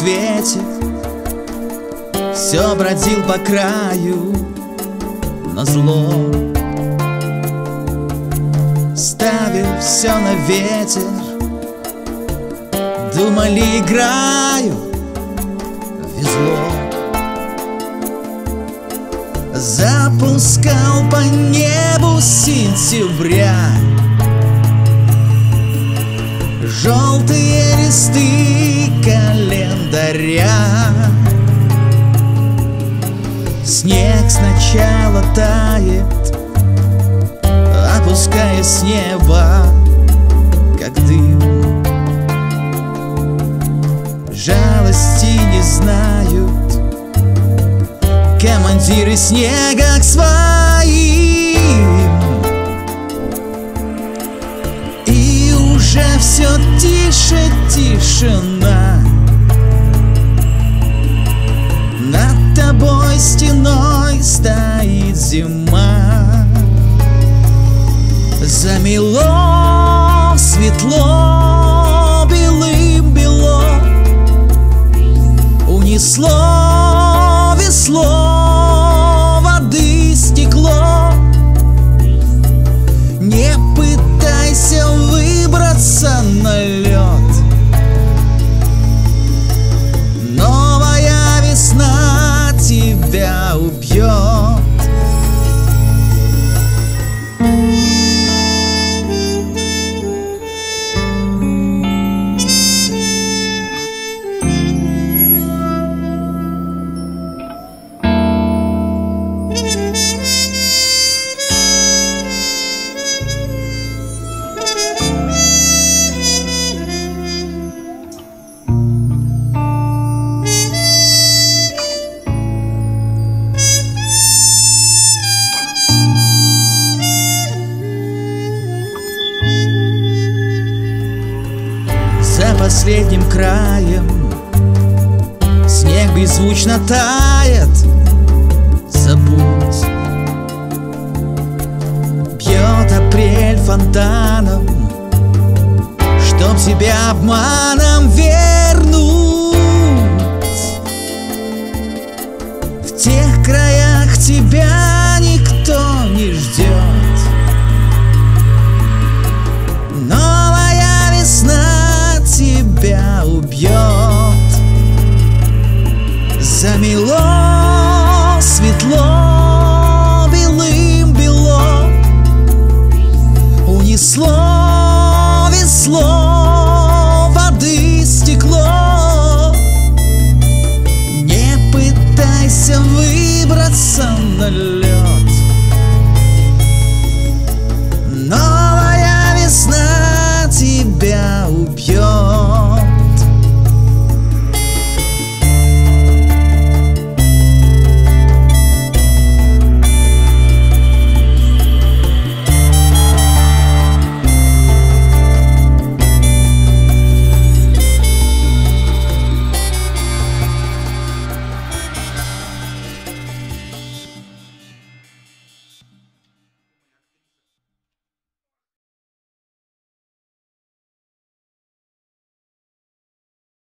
свете Все бродил по краю на зло. Ставил все на ветер Думали, играю, везло. Запускал по небу сентября Желтые листы календаря Снег сначала тает Опускаясь с неба Как дым. Жалости не знают Командиры снега к своим. И уже все тише тишина Замело светло белым бело. Унесло весло последним краем. Снег беззвучно тает. Забудь. Бьет апрель фонтаном Чтоб тебя обманом вернуть